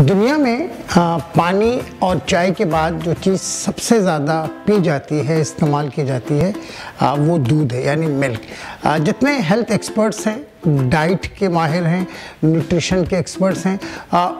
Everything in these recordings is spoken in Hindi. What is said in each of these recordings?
दुनिया में पानी और चाय के बाद जो चीज़ सबसे ज़्यादा पी जाती है, इस्तेमाल की जाती है वो दूध है, यानी मिल्क जितने हेल्थ एक्सपर्ट्स हैं डाइट के माहिर हैं न्यूट्रिशन के एक्सपर्ट्स हैं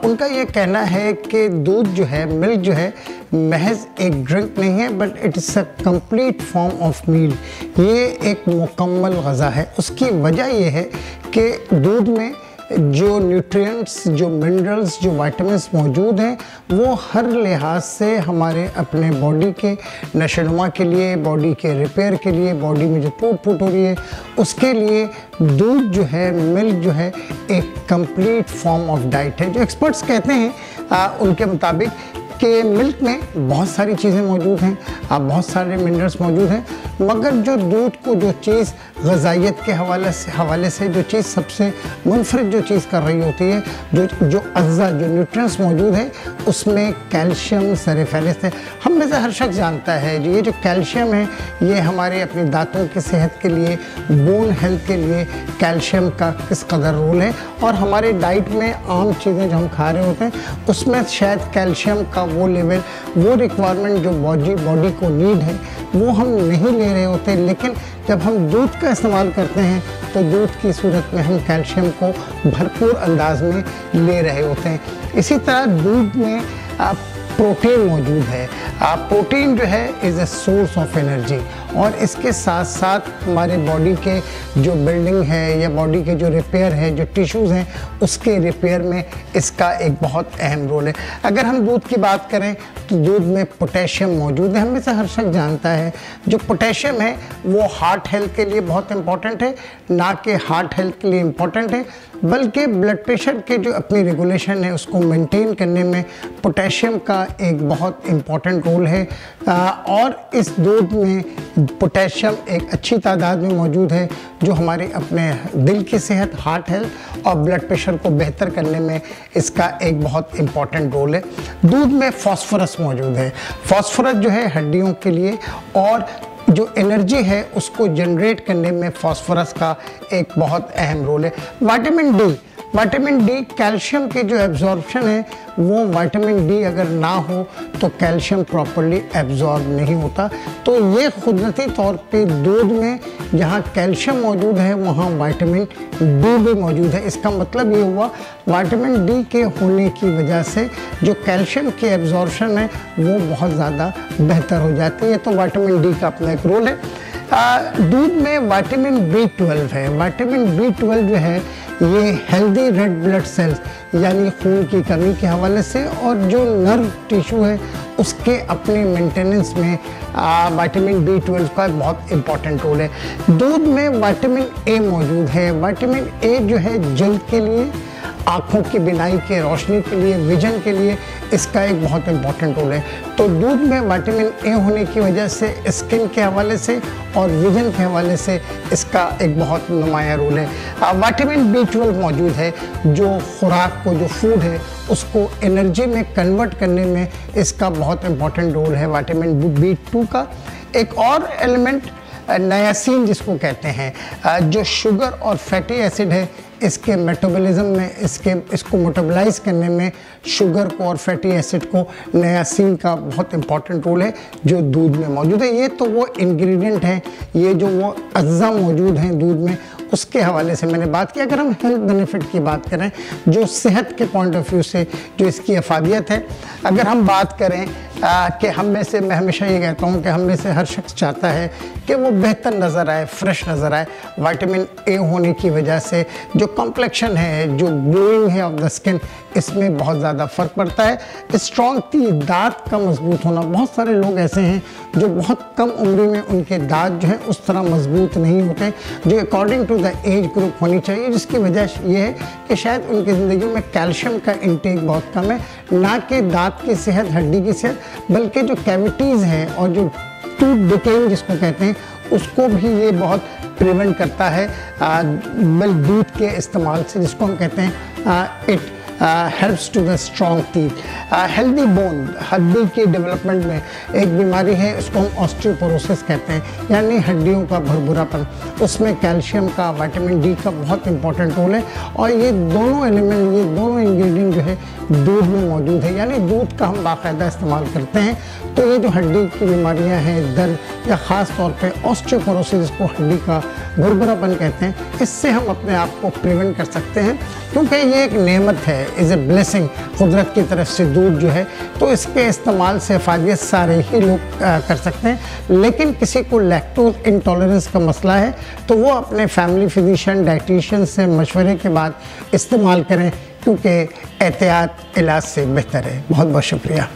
उनका ये कहना है कि दूध जो है मिल्क जो है, महज एक ड्रिंक नहीं है but it is a complete form of meal ये एक मुकम्मल गज़ा है। उसकी वजह यह है कि दूध में जो न्यूट्रिएंट्स जो मिनरल्स जो वाइटमिनस मौजूद हैं वो हर लिहाज से हमारे अपने बॉडी के नशोनुमा के लिए बॉडी के रिपेयर के लिए बॉडी में जो टूट फूट हो रही है उसके लिए दूध जो है मिल्क जो है एक कंप्लीट फॉर्म ऑफ़ डाइट है। जो एक्सपर्ट्स कहते हैं आ, उनके मुताबिक कि मिल्क में बहुत सारी चीज़ें मौजूद हैं, आप बहुत सारे मिनरल्स मौजूद हैं, मगर जो दूध को जो चीज़ गजाइत के हवाले से हवाले से जो चीज़ सबसे मुनफरद जो चीज़ कर रही होती है, जो जो अज्जा, जो न्यूट्रिएंट्स मौजूद है, उसमें कैल्शियम सर फहरिस्त है। हम में से हर शख्स जानता है जो, ये जो कैल्शियम है, ये हमारे अपने दांतों की सेहत के लिए बोन हेल्थ के लिए कैल्शियम का किस कदर रोल है। और हमारे डाइट में आम चीज़ें जो हम खा रहे होते हैं, उसमें शायद कैल्शियम का वो लेवल वो रिक्वायरमेंट जो बॉडी बॉडी को नीड है, वो हम नहीं ले रहे होते। लेकिन जब हम दूध का इस्तेमाल करते हैं तो दूध की सूरत में हम कैल्शियम को भरपूर अंदाज में ले रहे होते हैं। इसी तरह दूध में प्रोटीन मौजूद है। आप प्रोटीन जो है is a source of energy और इसके साथ साथ हमारे बॉडी के जो बिल्डिंग है या बॉडी के जो रिपेयर है, जो टिश्यूज़ हैं, उसके रिपेयर में इसका एक बहुत अहम रोल है। अगर हम दूध की बात करें तो दूध में पोटेशियम मौजूद है। हमें से हर शख्स जानता है। जो पोटेशियम है, वो हार्ट हेल्थ के लिए बहुत इंपॉर्टेंट है, ना कि हार्ट हेल्थ के लिए इंपॉर्टेंट है, बल्कि ब्लड प्रेशर के जो अपनी रेगुलेशन है, उसको मेंटेन करने में पोटेशियम का एक बहुत इंपॉर्टेंट रोल है। और इस दूध में पोटेशियम एक अच्छी तादाद में मौजूद है, जो हमारे अपने दिल की सेहत हार्ट हेल्थ और ब्लड प्रेशर को बेहतर करने में इसका एक बहुत इंपॉर्टेंट रोल है। दूध में फॉस्फोरस मौजूद है। फॉस्फोरस जो है हड्डियों के लिए और जो एनर्जी है, उसको जनरेट करने में फॉस्फोरस का एक बहुत अहम रोल है। Vitamin D vitamin D calcium के जो एब्जॉर्बशन है, वो वाइटामिन डी अगर ना हो तो कैल्शियम प्रॉपरली एब्जॉर्ब नहीं होता। तो ये कुदरती तौर पे दूध में, जहाँ कैल्शियम मौजूद है, वहाँ वाइटामिन डी भी मौजूद है। इसका मतलब ये हुआ वाइटामिन डी के होने की वजह से जो कैल्शियम की एब्जॉर्बशन है, वो बहुत ज़्यादा बेहतर हो जाती है। तो वाइटामिन डी का अपना एक रोल है। दूध में वाइटामिन बी ट्वेल्व है। वाइटामिन बी ट्वेल्व जो है ये हेल्दी रेड ब्लड सेल्स यानी खून की कमी के हवाले से और जो नर्व टिश्यू है, उसके अपने मेंटेनेंस में वाइटामिन बी ट्वेल्व का बहुत इंपॉर्टेंट रोल है। दूध में वाइटामिन ए मौजूद है। वाइटामिन ए जो है जल्द के लिए आँखों की बिनाई के रोशनी के लिए, विजन के लिए इसका एक बहुत इंपॉर्टेंट रोल है। तो दूध में विटामिन ए होने की वजह से स्किन के हवाले से और विजन के हवाले से इसका एक बहुत नुमाया रोल है। विटामिन बी ट्वेल्व मौजूद है, जो खुराक को, जो फ़ूड है, उसको एनर्जी में कन्वर्ट करने में इसका बहुत इंपॉर्टेंट रोल है विटामिन बी टू का। एक और एलिमेंट नयासीन जिसको कहते हैं जो शुगर और फैटी एसिड है, इसके मेटाबॉलिज्म में, इसके, इसको मोटाबलाइज करने में शुगर को और फैटी एसिड को नयासीन का बहुत इंपॉर्टेंट रोल है, जो दूध में मौजूद है। ये तो वो इंग्रेडिएंट हैं, ये जो वो अज्जा मौजूद हैं दूध में, उसके हवाले से मैंने बात की। अगर हम हेल्थ बेनिफिट की बात करें, जो सेहत के पॉइंट ऑफ़ व्यू से जो इसकी अफादियत है, अगर हम बात करें कि हम में से, मैं हमेशा ये कहता हूँ कि हम में से हर शख्स चाहता है कि वो बेहतर नज़र आए फ्रेश नज़र आए। वाइटामिन ए होने की वजह से जो कॉम्प्लेक्शन है, जो ग्लोइंग है ऑफ़ द स्किन इसमें बहुत ज़्यादा फ़र्क पड़ता है। स्ट्रॉन्ग थी दांत का मज़बूत होना। बहुत सारे लोग ऐसे हैं जो बहुत कम उम्र में उनके दांत जो है उस तरह मज़बूत नहीं होते, जो according to the age group होनी चाहिए, जिसकी वजह ये है कि शायद उनकी ज़िंदगी में कैल्शियम का इंटेक बहुत कम है। ना कि दांत की सेहत, हड्डी की सेहत, बल्कि जो कैविटीज़ हैं और जो टूथ डिकेइंग जिसको कहते हैं, उसको भी ये बहुत प्रिवेंट करता है मिल्क दूध के इस्तेमाल से, जिसको हम कहते हैं it helps to the strong teeth healthy bone हड्डी की डेवलपमेंट में एक बीमारी है उसको हम ऑस्टियोपोरोसिस कहते हैं, यानी हड्डियों का भरभुरापन। उसमें कैल्शियम का वाइटामिन डी का बहुत इंपॉर्टेंट रोल है, और ये दोनों एलिमेंट ये दोनों इंग्रेडिएंट जो है, दूध में मौजूद है। यानी दूध का हम बाकायदा इस्तेमाल करते हैं। तो ये जो हड्डी की बीमारियाँ हैं, दर्द या ख़ास तौर पे ऑस्टियोपोरोसिस को हड्डी का भुरभुरापन कहते हैं। इससे हम अपने आप को प्रिवेंट कर सकते हैं। क्योंकि ये एक नेमत है इज़ ए ब्लेसिंग कुदरत की तरफ़ से दूध जो है। तो इसके इस्तेमाल से फ़ायदियत सारे ही लोग कर सकते हैं। लेकिन किसी को लैक्टोज इंटॉलरेंस का मसला है तो वो अपने फैमिली फिजिशियन डाइटिशियन से मशवरे के बाद इस्तेमाल करें, क्योंकि एहतियात इलाज से बेहतर है। बहुत बहुत शुक्रिया।